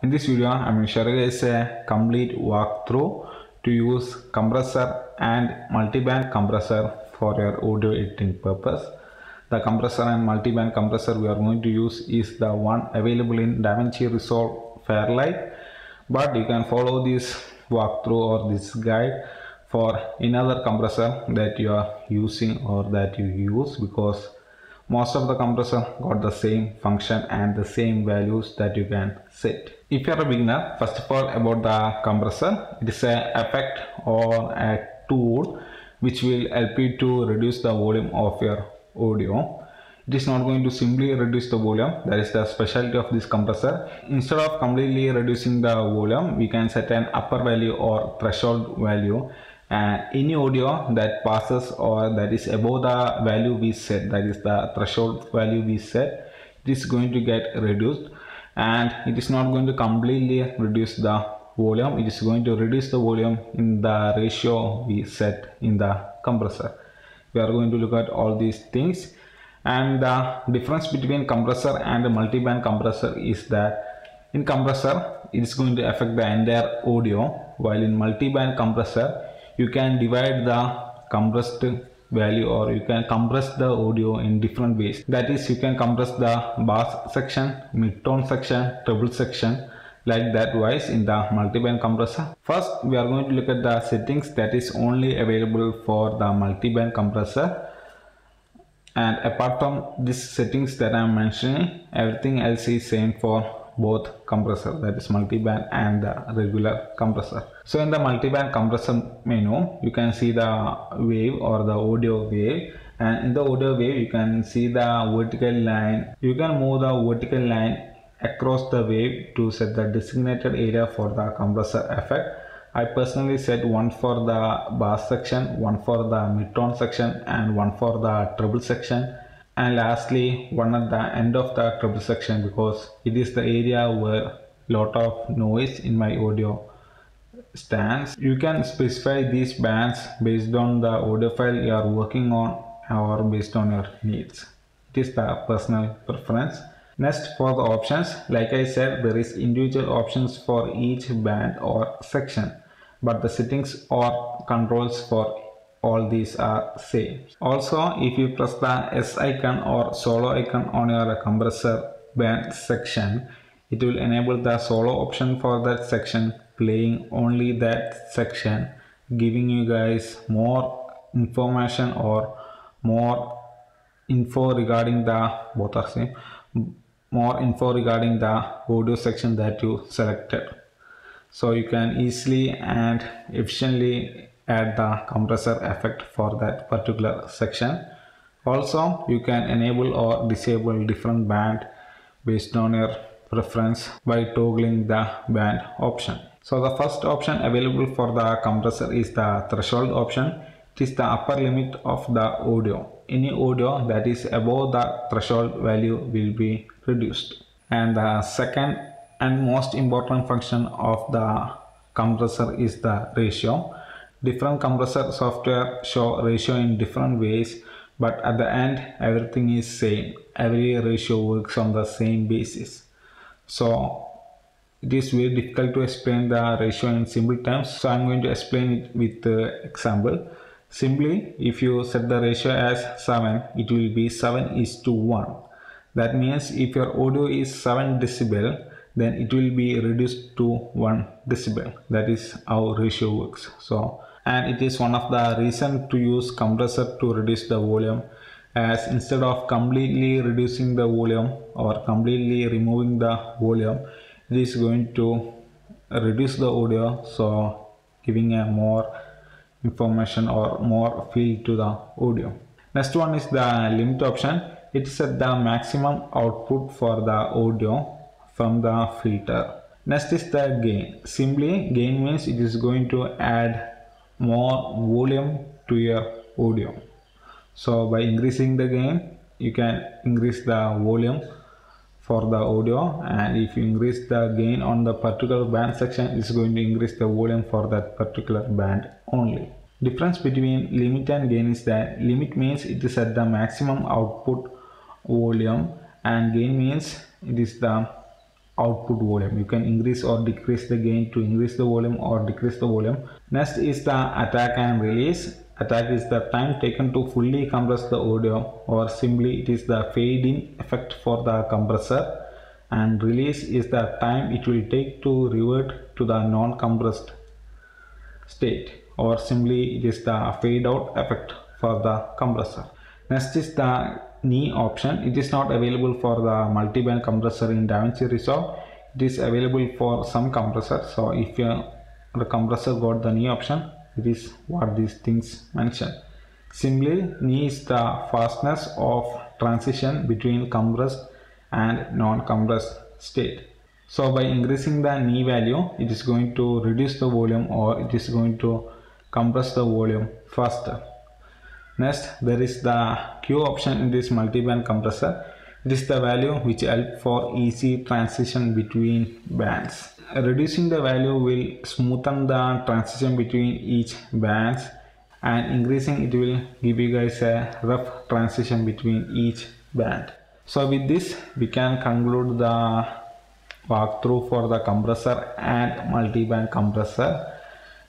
In this video, I'm going to you guys a complete walkthrough to use compressor and multiband compressor for your audio editing purpose. The compressor and multiband compressor we are going to use is the one available in DaVinci Resolve Fairlight, but you can follow this walkthrough or this guide for another compressor that you are using or that you use because most of the compressor got the same function and the same values that you can set. If you are a beginner, first of all about the compressor, it is a effect or a tool which will help you to reduce the volume of your audio. It is not going to simply reduce the volume, that is the specialty of this compressor. Instead of completely reducing the volume, we can set an upper value or threshold value and any audio that passes or that is above the value we set that is the threshold value we set it is going to get reduced. And it is not going to completely reduce the volume it is going to reduce the volume in the ratio we set in the compressor. We are going to look at all these things. And the difference between compressor and a multiband compressor is that in compressor it is going to affect the entire audio while in multiband compressor you can divide the compressed value or you can compress the audio in different ways. That is you can compress the bass section mid-tone section treble section like that wise in the multiband compressor. First we are going to look at the settings that is only available for the multiband compressor. And apart from these settings that i am mentioning everything else is same for both compressor that is multiband and the regular compressor. So in the multiband compressor menu you can see the wave or the audio wave. And in the audio wave you can see the vertical line. You can move the vertical line across the wave to set the designated area for the compressor effect. I personally set one for the bass section, one for the mid-tone section and one for the treble section and lastly one at the end of the treble section because it is the area where lot of noise in my audio stands. You can specify these bands based on the audio file you are working on or based on your needs. It is the personal preference. Next for the options, like I said, there is individual options for each band or section, but the settings or controls for all these are same. Also, if you press the S icon or solo icon on your compressor band section, it will enable the solo option for that section playing only that section giving you guys more information or more info regarding the both are same more info regarding the audio section that you selected so you can easily and efficiently add the compressor effect for that particular section. Also you can enable or disable different band based on your preference by toggling the band option. So the first option available for the compressor is the threshold option. It is the upper limit of the audio. Any audio that is above the threshold value will be reduced. And the second and most important function of the compressor is the ratio different compressor software show ratio in different ways but at the end everything is same. Every ratio works on the same basis. So it is very difficult to explain the ratio in simple terms so i'm going to explain it with the example. Simply if you set the ratio as 7 it will be 7 is to 1 that means if your audio is 7 decibel then it will be reduced to 1 decibel. That is how ratio works. So and it is one of the reason to use compressor to reduce the volume. As instead of completely reducing the volume or completely removing the volume it is going to reduce the audio so giving a more information or more feel to the audio. Next one is the limit option. It set the maximum output for the audio from the filter. Next is the gain. Simply gain means it is going to add more volume to your audio. So by increasing the gain you can increase the volume for the audio. And if you increase the gain on the particular band section it's going to increase the volume for that particular band only. Difference between limit and gain is that limit means it is at the maximum output volume and gain means it is the output volume. You can increase or decrease the gain to increase the volume or decrease the volume. Next is the attack and release. Attack is the time taken to fully compress the audio or simply it is the fade in effect for the compressor. And release is the time it will take to revert to the non-compressed state or simply it is the fade out effect for the compressor next is the knee option. It is not available for the multi-band compressor in DaVinci Resolve. It is available for some compressor so if your the compressor got the knee option it is what these things mention. Simply knee is the fastness of transition between compressed and non-compressed state. So by increasing the knee value it is going to reduce the volume or it is going to compress the volume faster Next, there is the Q option in this multi-band compressor. It is the value which help for easy transition between bands. Reducing the value will smoothen the transition between each bands and increasing it will give you guys a rough transition between each band. So with this we can conclude the walkthrough for the compressor and multi-band compressor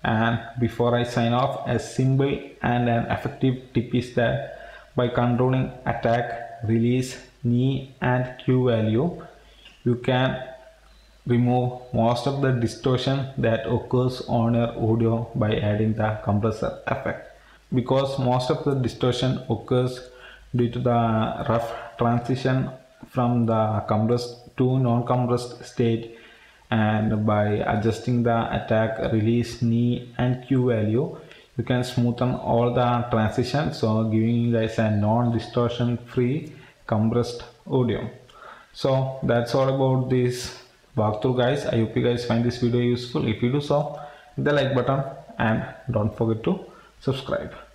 and before I sign off a simple and an effective tip is that by controlling attack release knee and Q value you can remove most of the distortion that occurs on your audio by adding the compressor effect. Because most of the distortion occurs due to the rough transition from the compressed to non-compressed state and by adjusting the attack release knee and q value you can smoothen all the transitions so giving you guys a non-distortion free compressed audio so that's all about this walkthrough guys. I hope you guys find this video useful. If you do so hit the like button and don't forget to subscribe